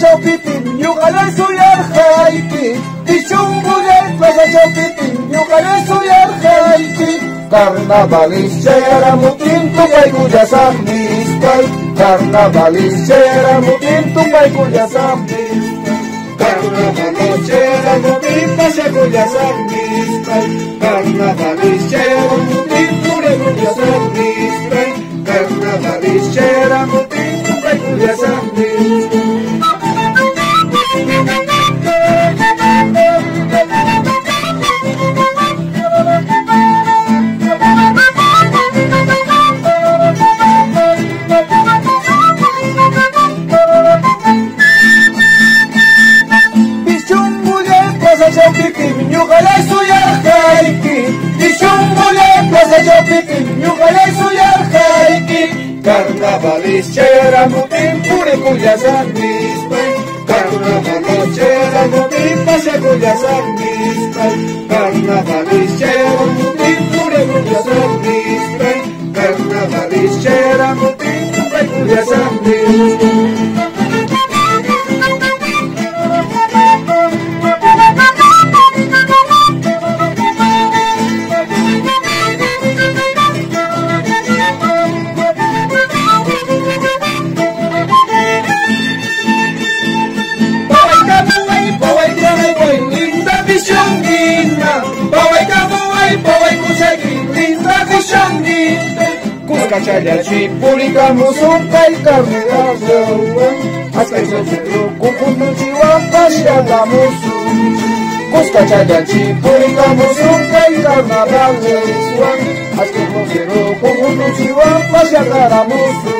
Mazachopitin, Yucalay Suyar Haiti, Tichunguyay, Mazachopitin, Yucalay Suyar Haiti, Carnavalis, Cheramutin, Tungay Guyasam, Niscay, Carnavalis, Cheramutin, Tungay Guyasam, Carnavalis, Cheramutin, Tungay Guyasam, Niscay, Carnavalis, Carnavalistera mutin puri kuya sarnispai Carnavalistera mutin pasya kuya sarnispai Carnavalistera mutin puri kuya sarnispai Carnavalistera mutin puri kuya sarnispai Kuska chalhaci, publicamos un kai carne Askay sa sitro, kukunong chiwa, pasyagamos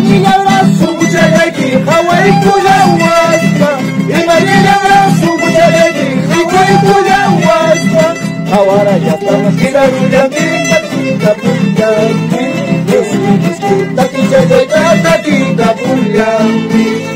يملي راسه بتلاقي خويكو لو واسطة يملي راسه بتلاقي خويكو لو واسطة خوارا يا طمس كده ودمين تكيدا بولا يسوي تسكي تكيدا جدا تكيدا بولا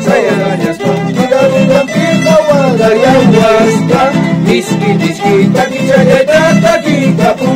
سيرا يا طمس كده ودمين خوارا يا واسطة Diski, diski, taki, taki, taki, taki, taki,